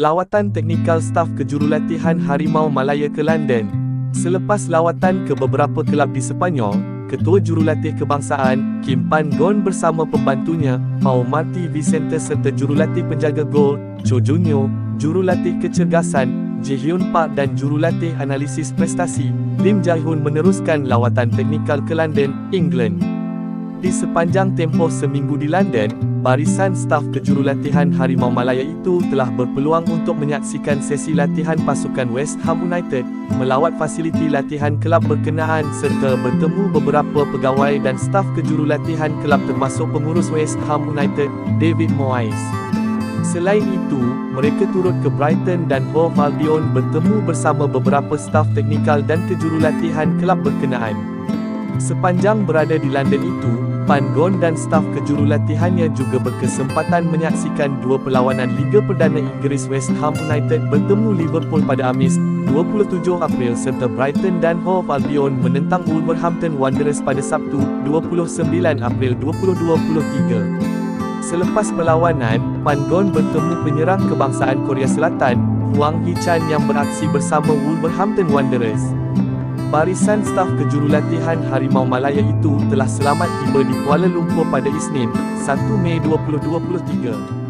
Lawatan teknikal staf kejurulatihan Harimau Malaya ke London. Selepas lawatan ke beberapa kelab di Sepanyol, Ketua Jurulatih Kebangsaan, Kim Pan Gon bersama pembantunya, Pau Marti Vicente serta Jurulatih Penjaga Gol, Cho Junyo, Jurulatih Kecergasan, Ji Hyun Park dan Jurulatih Analisis Prestasi, Lim Jae Hoon meneruskan lawatan teknikal ke London, England. Di sepanjang tempoh seminggu di London, barisan staf kejurulatihan Harimau Malaya itu telah berpeluang untuk menyaksikan sesi latihan pasukan West Ham United, melawat fasiliti latihan kelab berkenaan serta bertemu beberapa pegawai dan staf kejurulatihan kelab termasuk pengurus West Ham United, David Moyes. Selain itu, mereka turut ke Brighton dan Hove Albion bertemu bersama beberapa staf teknikal dan kejurulatihan kelab berkenaan. Sepanjang berada di London itu, Pan Gon dan staf kejurulatihannya juga berkesempatan menyaksikan dua perlawanan Liga Perdana Inggeris West Ham United bertemu Liverpool pada Amis 27 April serta Brighton dan Hove Albion menentang Wolverhampton Wanderers pada Sabtu 29 April 2023. Selepas perlawanan, Pan Gon bertemu penyerang kebangsaan Korea Selatan, Huang Hee-chan yang beraksi bersama Wolverhampton Wanderers. Barisan staf kejurulatihan Harimau Malaya itu telah selamat tiba di Kuala Lumpur pada Isnin, 1 Mei 2023.